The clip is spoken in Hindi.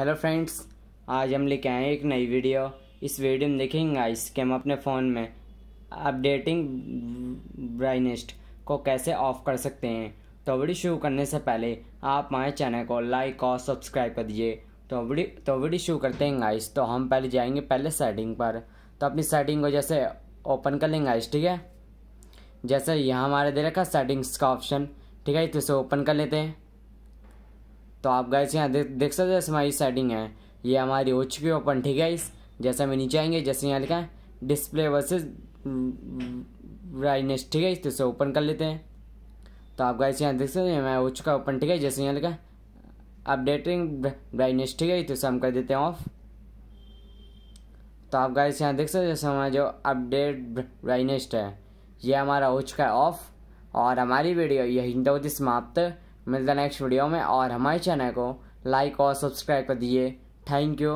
हेलो फ्रेंड्स, आज हम लेके आए एक नई वीडियो। इस वीडियो में देखेंगे गाइस कि हम अपने फ़ोन में अपडेटिंग ब्राइनेस्ट को कैसे ऑफ़ कर सकते हैं। तो वीडियो शुरू करने से पहले आप हमारे चैनल को लाइक और सब्सक्राइब कर दीजिए। तो वीडियो तो वीडियो शुरू करते हैं गाइस तो हम पहले जाएँगे पहले सेटिंग पर। तो अपनी सेटिंग को जैसे ओपन कर लेंगे गाइस ठीक है? जैसे यहाँ हमारे दे रखा सेटिंग्स का ऑप्शन ठीक है? तो इसे ओपन कर लेते हैं। तो आप गैस यहाँ देख देख सकते हैं हमारी सेटिंग है। ये हमारी हो चुकी है ओपन ठीक है इस जैसे हम नीचे आएँगे, जैसे यहाँ लिखा है डिस्प्ले वर्सेस ब्राइटनेस ठीक है तो इसे ओपन कर लेते हैं। तो आप गैस यहाँ देख सकते हैं, मैं हो चुका ओपन ठीक है? जैसे यहाँ लिखा अपडेटिंग ब्राइटनेस ठीक है तो हम कर देते हैं ऑफ़ तो आप गैस यहाँ देख सकते जैसे हमारा जो अपडेट ब्राइटनेस है, ये हमारा हो चुका है ऑफ़ और हमारी वीडियो यही होती समाप्त। मिलता नेक्स्ट वीडियो में और हमारे चैनल को लाइक और सब्सक्राइब कर दिए थैंक यू